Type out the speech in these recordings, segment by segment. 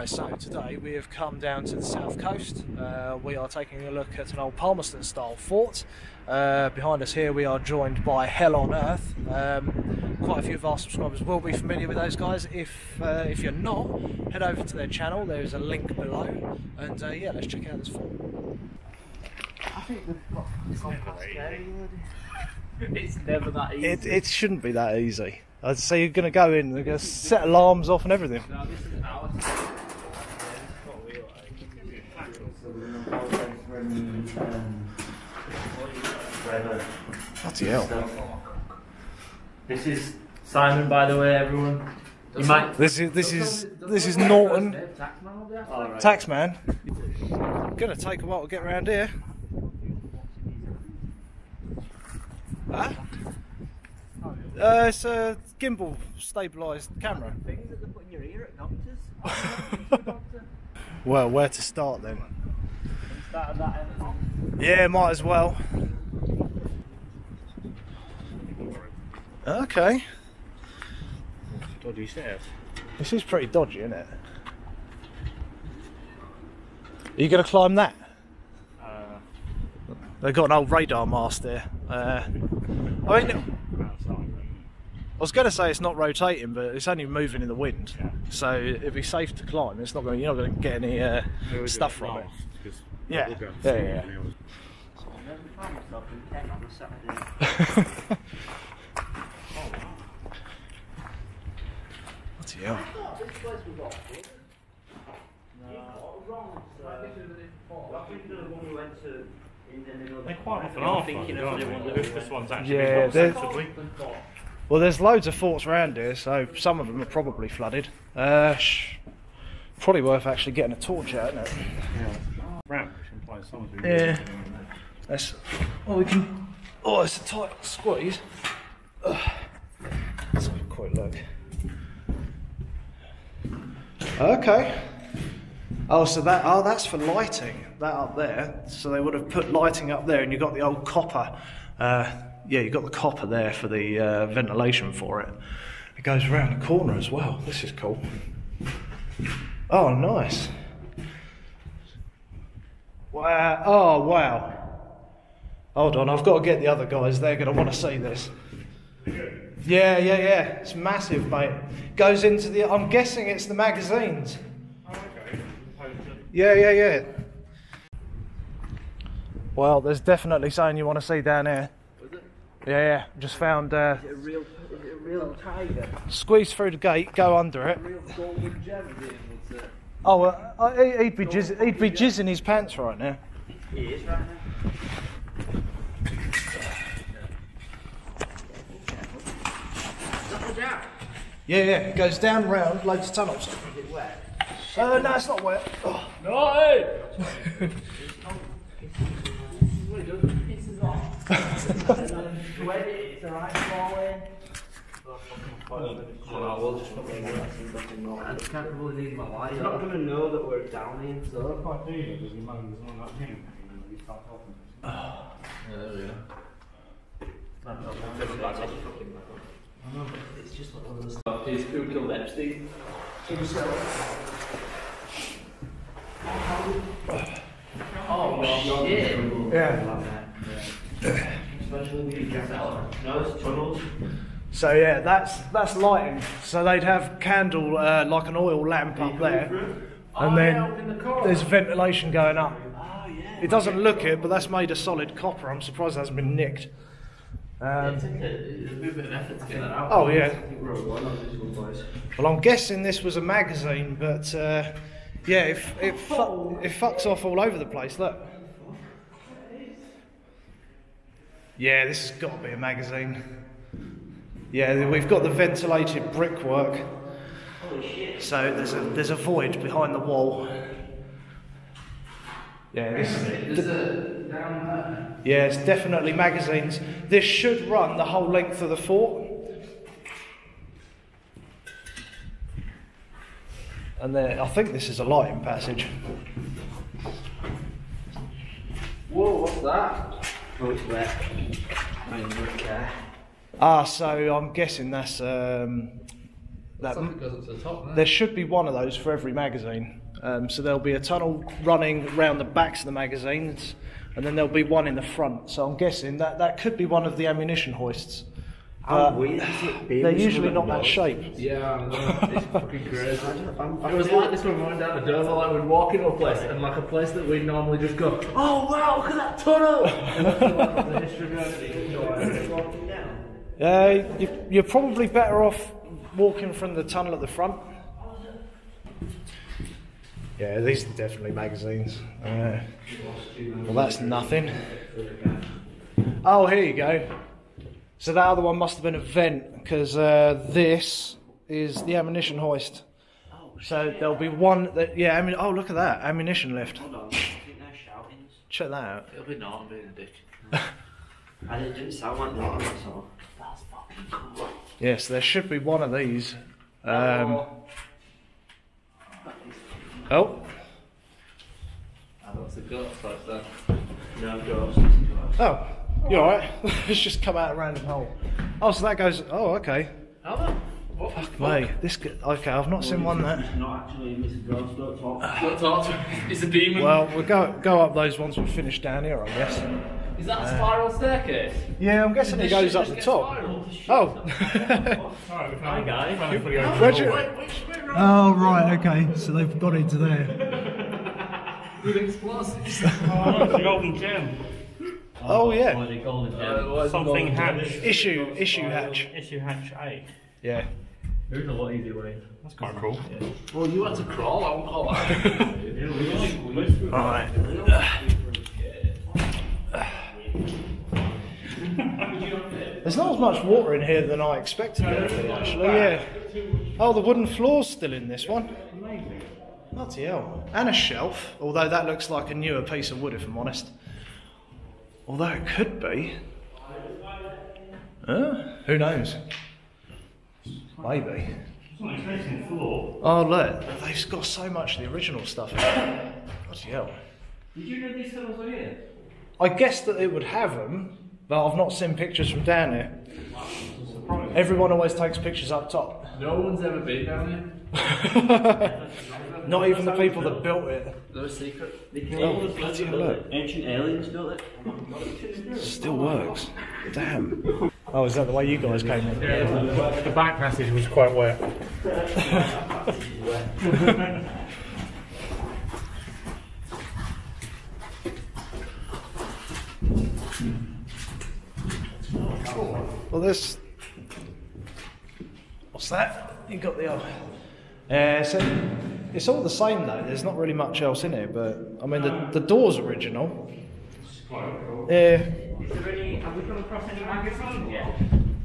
Right, so today we have come down to the south coast. Uh, we are taking a look at an old Palmerston style fort. Uh, behind us here we are joined by Hell on Earth. Um, quite a few of our subscribers will be familiar with those guys. If uh, if you're not, head over to their channel. There is a link below. And uh, yeah, let's check out this fort. I think they've got It's never that easy. It, it shouldn't be that easy. I'd say you're going to go in, they're going to set alarms off and everything. No, this is ours. Bloody hell. This is Simon, by the way, everyone. You might. This is this is this is Norton, Alright. taxman. Gonna take a while to get around here. Huh? Uh, it's a gimbal stabilised camera. Things that they put in your ear at doctors. Well, where to start then? Start at that end. Yeah, might as well. Okay, Dodgy stairs. this is pretty dodgy, isn't it? Are you going to climb that? Uh, They've got an old radar mast there. Uh, I mean, I was going to say it's not rotating, but it's only moving in the wind, so it'd be safe to climb. It's not going. You're not going to get any uh, stuff from it. Yeah, yeah, yeah. yeah. I never found myself in on a Saturday. Bloody hell. They're quite often are thinking of the one that- This, this one's actually Yeah, got sensibly. Well, there's loads of forts around here, so some of them are probably flooded. Uh, sh- probably worth actually getting a torch out, isn't it? Ramp, which implies someone's been Yeah. it. Let's. Oh, we can. Oh, it's a tight squeeze. Ugh. Let's have a quick look. Okay. Oh, so that oh, that's for lighting. That up there. So they would have put lighting up there, and you got the old copper. Uh, yeah, you got the copper there for the uh, ventilation for it. It goes around the corner as well. This is cool. Oh, nice. Wow. Oh, wow. Hold on, I've got to get the other guys. They're going to want to see this. Yeah, yeah, yeah. It's massive, mate. Goes into the. I'm guessing it's the magazines. Oh, okay. Yeah, yeah, yeah. Well, there's definitely something you want to see down here. Yeah, yeah. Just found. Uh, Is it a real, is it a real tiger? squeeze through the gate, go under it. Real golden gem, is it? Oh, uh, uh, he- he'd be jizz- he'd be jizzing his pants right now. He is right now. Yeah, yeah. It goes down round loads of tunnels. Is it wet? Uh, no, it's not wet. Oh. No! Pisses off. When it's alright falling. I can't leave my light. You're not gonna know that we're down here, so. Quite deep, because he moans on that thing. He starts off It's just one of those who killed Epstein? Oh shit! Yeah. Especially with the No, it's tunnels. So yeah, that's that's lighting. So they'd have candle uh, like an oil lamp up there, and then there's ventilation going up. Oh. It doesn't look it, but that's made of solid copper. I'm surprised it hasn't been nicked. Um, It's a bit of effort to get that out. oh yeah. We're one of these one boys. Well, I'm guessing this was a magazine, but uh, yeah, it, it, fu- it fucks off all over the place. Look. Yeah, this has got to be a magazine. Yeah, we've got the ventilated brickwork. So there's a there's a void behind the wall. Yeah, this, there? yeah, it's definitely magazines. This should run the whole length of the fort. And then I think this is a lighting passage. Whoa, what's that? Oh, it's wet. I don't care. Ah, so I'm guessing that's um, That, Something goes up to the top, there should be one of those for every magazine. Um, so there'll be a tunnel running around the backs of the magazines, and then there'll be one in the front. So I'm guessing that that could be one of the ammunition hoists. How weird is it being they're usually not that knows? shape. Yeah, I know. It's fucking crazy. I'm- I It was feel- like this when we went down the Dover, like we'd walk into a place and like a place that we'd normally just go, oh wow, look at that tunnel! Uh, you, you're probably better off walking from the tunnel at the front. Yeah, these are definitely magazines. Uh, well, that's nothing. Oh, here you go. So that other one must have been a vent because uh, this is the ammunition hoist. So there'll be one that yeah. I mean, oh look at that ammunition lift. Hold on, I think they're shouting. Check that out. It'll be Norton being a dick. And it didn't sound like that, that's all. That's fucking cool. Yes, there should be one of these. Um, oh, I don't ghost like that. No ghosts. oh, you alright? it's just come out a random hole. Oh, so that goes. Oh, okay. How the? What? Fuck me. This. Okay, I've not seen one that. Not actually Mr. Ghost, don't talk. Don't talk to. It's a demon. Well, we'll go go up those ones we finished down here, I guess. Is that a spiral staircase? Yeah, I'm guessing it goes shit up the top. Oh. Alright, we Hi, found guys. found it for the Where'd you- Wait, which way round? Oh right, okay. So they've got into there. With explosives. Oh, it's the golden gem. Oh yeah. Uh, what is Something it called? hatch. Issue issue hatch. Issue hatch 8. Yeah. There's a lot easier way. That's quite cool. Yeah. Well, you had to crawl, I won't call that. Alright. There's not as much water in here than I expected there to be, actually, yeah. Oh, the wooden floor's still in this one. Bloody hell. And a shelf, although that looks like a newer piece of wood, if I'm honest. Although it could be. Huh? Who knows? Maybe. It's not an interesting floor. Oh, look, they've got so much of the original stuff in there. Bloody hell. Did you know these tunnels were here? I guess that it would have them, but I've not seen pictures from down here. Everyone always takes pictures up top. No one's ever been down here. Not even the people that built it. They're a secret. They Oh, came bloody look. Ancient aliens built it. Still works. Damn. Oh, is that the way you guys came in? Yeah, The back passage was quite wet. Well, this. What's that? You got the old. Yeah, so it's all the same though. There's not really much else in it, but I mean the the door's original. Yeah. Is there any, have we come across any magazines yet?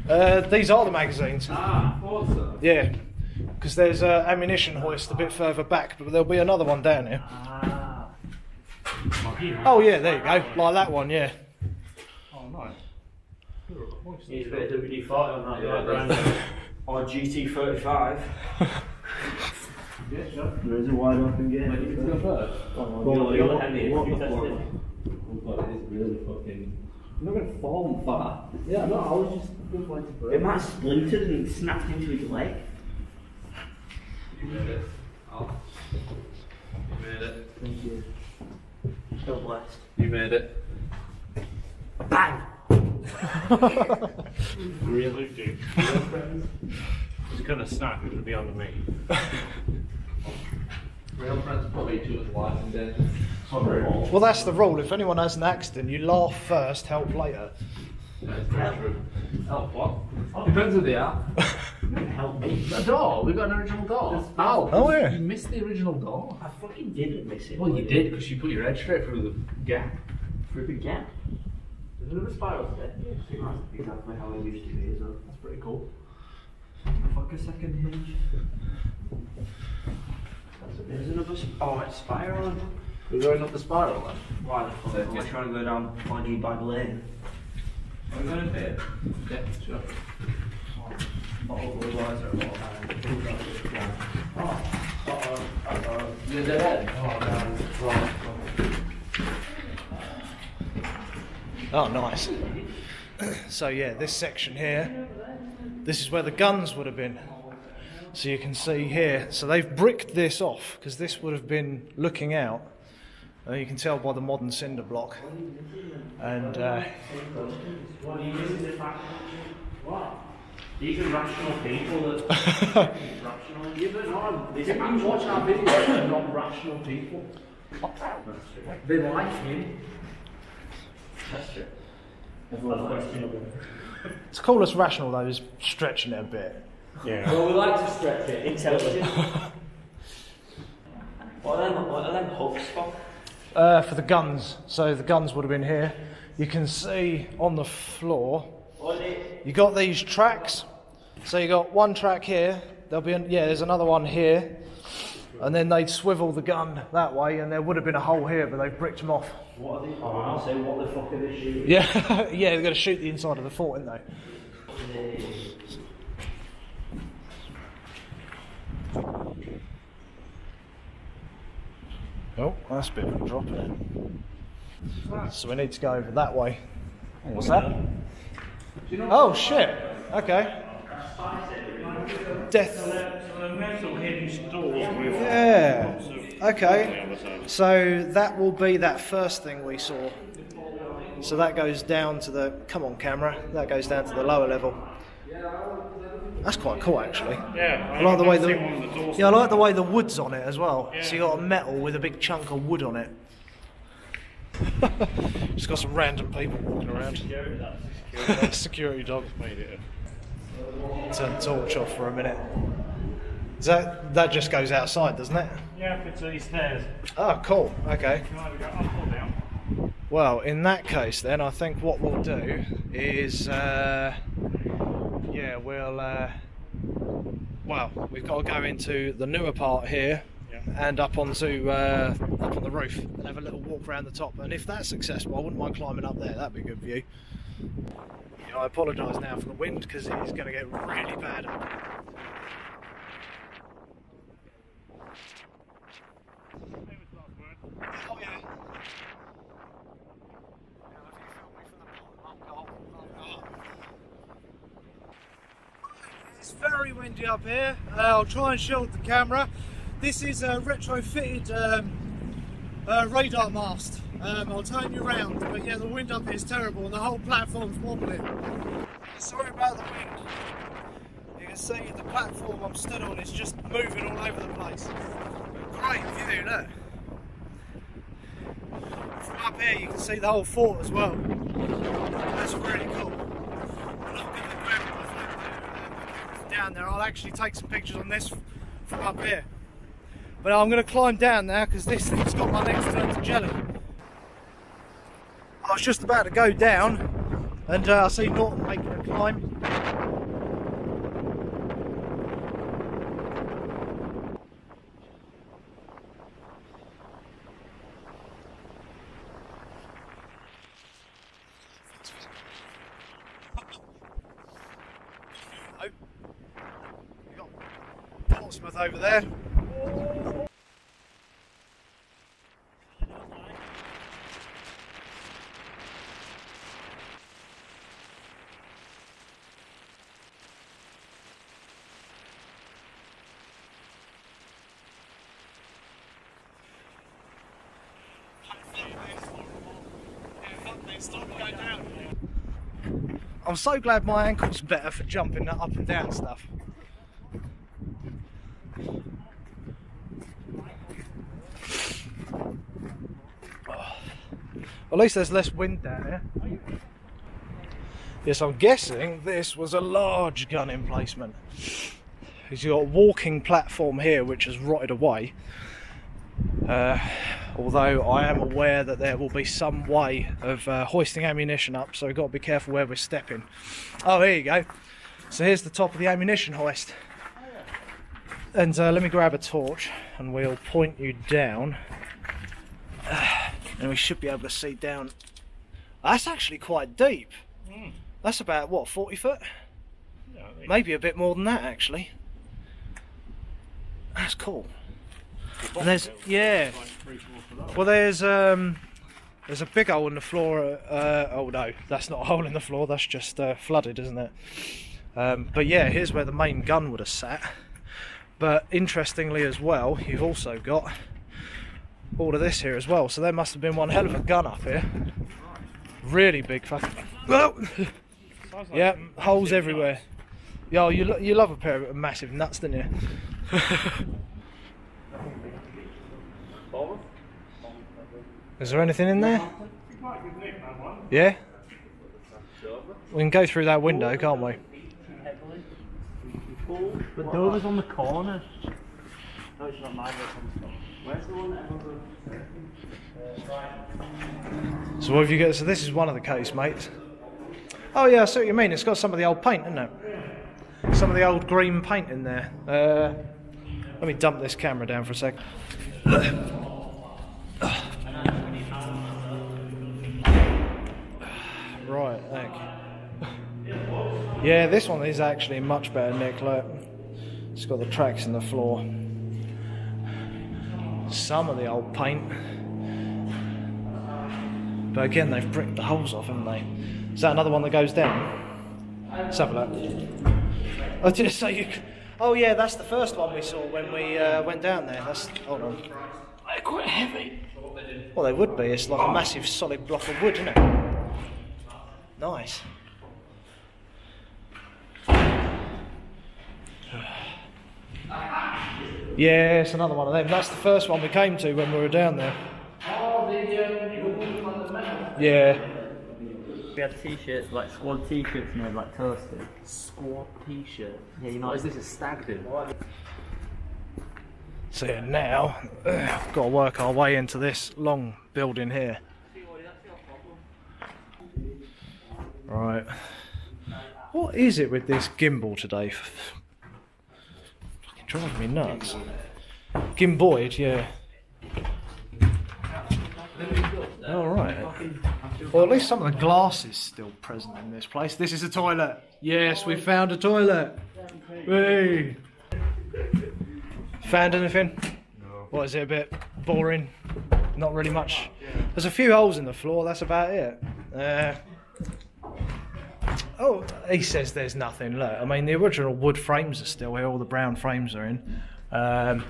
Uh, these are the magazines. Ah, thought so. Yeah, because there's a ammunition hoist a bit further back, but there'll be another one down here. Ah. Oh yeah, there you go, like that one. Yeah. Oh, nice. Needs a bit of WD-40 on that. Yeah, brand. Or GT35. Yeah, There is a wide open gate. Where do you go first? Well, You're the handy, you test it. Oh god, it is really fucking. I'm not going to fall far. Yeah, no, I was just good way to break. It might have splintered and snapped into his leg. You made it. Al. You made it. Thank you. So blessed. You made it. Bang! Really, dude. It's gonna snap, it would be under me. Real friends put each other's lives in danger. Well, that's the rule. If anyone has an accident, you laugh first, help later. Yeah, it's very true. Oh, what? Depends who they are. Help me. The door. We've got an original door. Ow. Oh. oh, yeah. You missed the original door. I fucking didn't miss it. Well, you did because you put your head straight through the gap. Through the gap. Is there a spiral there? That's exactly how it used to be as well. That's pretty cool. Fuck a second hinge. There's another. Sp- oh, it's spiraling. We're going up the spiral then. Why the fuck am I trying to go down Foggy Bag Lane? Are we going to fit? Yeah, sure. Otherwise, they're a lot higher. Oh, uh-oh, uh-oh. You're dead. Oh, no. Oh, nice. So yeah, this section here, this is where the guns would have been. So you can see here, so they've bricked this off because this would have been looking out. Uh, you can tell by the modern cinder block. And uh? These are rational people that. rational. You watch our videos, they're not rational people. They like him. That's true. to call us rational though is stretching it a bit. Yeah. Well, we like to stretch it. Intelligent. what are them? What are them hooks for? Uh, for the guns, so the guns would have been here. You can see on the floor What are they? You got these tracks. So you got one track here. There'll be an, yeah. There's another one here, and then they'd swivel the gun that way, and there would have been a hole here, but they've bricked them off. What are they? Oh, wow. So what the fuck are they shooting? Yeah, yeah. They're going to shoot the inside of the fort, aren't they? Oh, that's a bit of a drop in it. So we need to go over that way. What's that? Oh shit. Okay. Death. So they're metal hinged doors with. Yeah. Okay. So that will be that first thing we saw. So that goes down to the. Come on, camera. That goes down to the lower level. That's quite cool, actually. Yeah. I like the way the. seen one of the. Yeah, I like the way the wood's on it as well. So you got a metal with a big chunk of wood on it. Just got some random people walking around. Security dog. Made it. Turn the torch off for a minute. Is that that just goes outside, doesn't it? Yeah, if it's these stairs. Oh, cool. Okay. Can either go up or down. Well, in that case, then I think what we'll do is, uh, yeah, we'll. Uh, well, we've got to go into the newer part here Yeah. and up onto uh, up on the roof and have a little walk around the top. And if that's successful, I wouldn't mind climbing up there. That'd be a good view. I apologise now for the wind because it is going to get really bad. Oh. It's very windy up here. Uh, I'll try and shield the camera. This is a retrofitted um, uh, radar mast. Um, I'll turn you around, but yeah, the wind up here is terrible and the whole platform's wobbling. Sorry about the wind. You can see the platform I'm stood on is just moving all over the place. Great view, look. From up here you can see the whole fort as well. That's really cool. Uh, down there. I'll actually take some pictures on this from up here. But I'm going to climb down now because this thing's got my legs turned to jelly. I was just about to go down and uh, I see Norton making a climb. Oh. Over there. I'm so glad my ankle's better for jumping that up and down stuff. Oh. At least there's less wind down here. Yes, I'm guessing this was a large gun emplacement. Because you've got a walking platform here which has rotted away. Uh, although I am aware that there will be some way of uh, hoisting ammunition up, so we've got to be careful where we're stepping. Oh, here you go. So here's the top of the ammunition hoist. And uh, let me grab a torch and we'll point you down. and we should be able to see down. That's actually quite deep. That's about, what, 40 foot? Think Maybe a bit more than that, actually. That's cool. And there's, yeah. it's like reachable for that. Well, there's um, there's a big hole in the floor. Uh, oh no, that's not a hole in the floor. That's just uh, flooded, isn't it? Um, but yeah, here's where the main gun would have sat. But interestingly as well, you've also got all of this here as well. So there must have been one hell of a gun up here. Really big fucking. Oh! yeah, holes everywhere. Yo, you lo- you love a pair of massive nuts, don't you? Is there anything in there? Yeah. We can go through that window, can't we? The door was on the corner. No, it's not mine. It's on the top. Where's the one So what have you got? So this is one of the casemates. Oh yeah, I see what you mean. It's got some of the old paint, isn't it? Some of the old green paint in there. Uh, let me dump this camera down for a sec. Right, you. Yeah, this one is actually much better, Nick. Look, it's got the tracks in the floor. Some of the old paint. But again, they've bricked the holes off, haven't they? Is that another one that goes down? Let's have a look. I did say you. Oh yeah, that's the first one we saw when we uh, went down there. That's hold on. They're quite heavy. Well, they would be. It's like a massive solid block of wood, isn't it? Nice. Yeah, it's another one of them. That's the first one we came to when we were down there. Yeah. We had t-shirts, like squad t-shirts made like toasted. Squad t-shirt. Yeah, you know. What is this, a stag do? So yeah, now we've got to work our way into this long building here. Right. What is it with this gimbal today? Fucking driving me nuts. Gimboid, yeah. All right. Well, at least some of the glass is still present in this place. This is a toilet. Yes, we found a toilet. Hey. Found anything? No. What is it? A bit boring. Not really much. There's a few holes in the floor. That's about it. Uh, oh, he says there's nothing. Look, I mean the original wood frames are still here. All the brown frames are in. Um,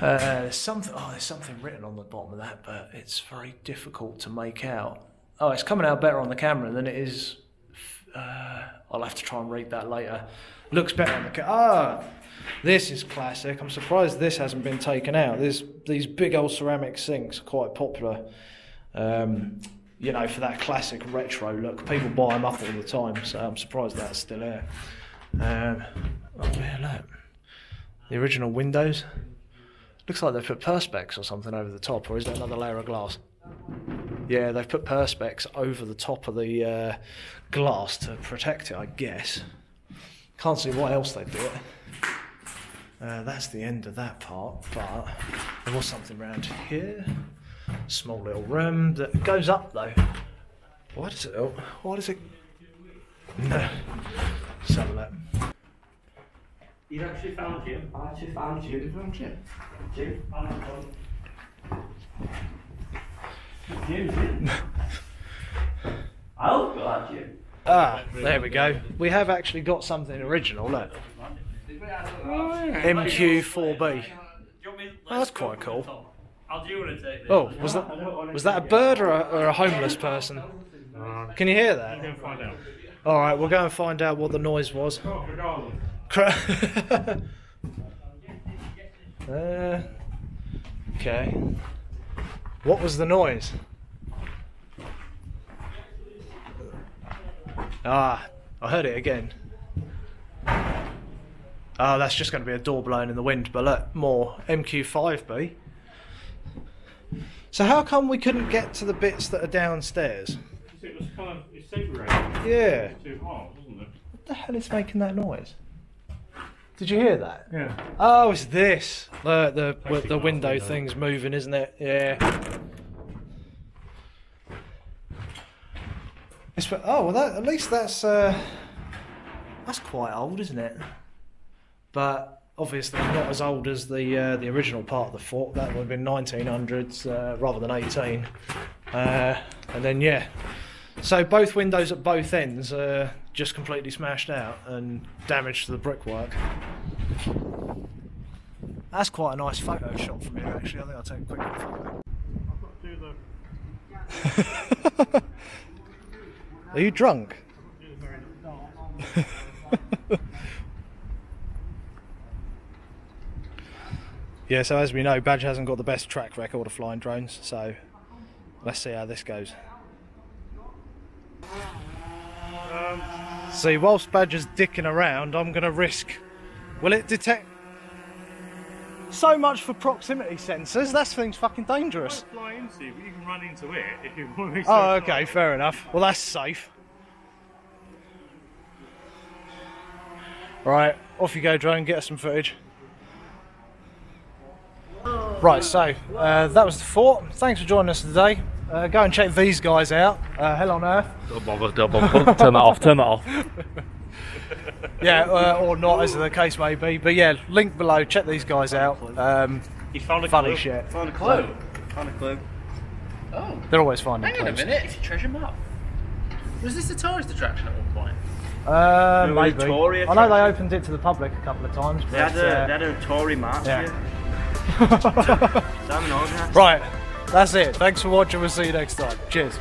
uh, something. Oh, there's something written on the bottom of that, but it's very difficult to make out. Oh, it's coming out better on the camera than it is. Uh, I'll have to try and read that later. Looks better on the camera. Ah, this is classic. I'm surprised this hasn't been taken out. There's these big old ceramic sinks are quite popular. Um, you know, for that classic retro look, people buy them up all the time. So I'm surprised that's still there. Um, oh yeah, look, the original windows. Looks like they've put perspex or something over the top, or is that another layer of glass? Yeah, they've put perspex over the top of the uh, glass to protect it, I guess. Can't see why else they'd do it. Uh, that's the end of that part, but there was something around here. Small little room that goes up though. Why does it? Oh, why does it? No. Let's have a look. You actually found Jim. I actually found you. You found Jim? Jim? Jim's in. I look at Jim. Ah, there we go. We have actually got something original. Look. MQ4B. Oh, that's quite cool. I'll do want to take this. Oh, was that was that a bird or a, or a homeless person? Can you hear that? Can find out. All right, we'll go and find out what the noise was. Cra- uh, okay. What was the noise? Ah, I heard it again. Oh, that's just going to be a door blowing in the wind, but look, more MQ5B. So how come we couldn't get to the bits that are downstairs? It was kind of it's super Yeah. too hot, wasn't it? What the hell is making that noise? Did you hear that? Yeah. Oh, it's this. The the the, the window window. thing's moving, isn't it? Yeah. It's, oh well, that, at least that's uh, that's quite old, isn't it? But obviously not as old as the uh, the original part of the fort. That would have been 1900s uh, rather than 18. Uh, and then yeah, so both windows at both ends are just completely smashed out and damaged to the brickwork. That's quite a nice photo shot from here, actually. I think I'll take a quick photo. Are you drunk? yeah, so as we know, Badge hasn't got the best track record of flying drones, so let's see how this goes. see, whilst Badger's dicking around, I'm going to risk. Will it detect? So much for proximity sensors. That thing's fucking dangerous. fly into, but you can run into it if you want me Oh, okay, fair enough. Well, that's safe. Right, off you go, drone. Get us some footage. Right, so uh, that was the fort. Thanks for joining us today. Uh, go and check these guys out. Uh, Hell on Earth. Don't bother, don't bother. turn that off, turn that off. Yeah, uh, or not, as the case may be. But yeah, link below. Check these guys out. Um, You found a funny clue. shit. Found a clue. Found a clue. Oh, They're always finding hang on a minute, it's a treasure map. Was this a tourist attraction at one point? Uh, maybe. Tory I know they opened it to the public a couple of times. They had a, uh, they had a Tory march yeah. here. Right, that's it. Thanks for watching. We'll see you next time. Cheers.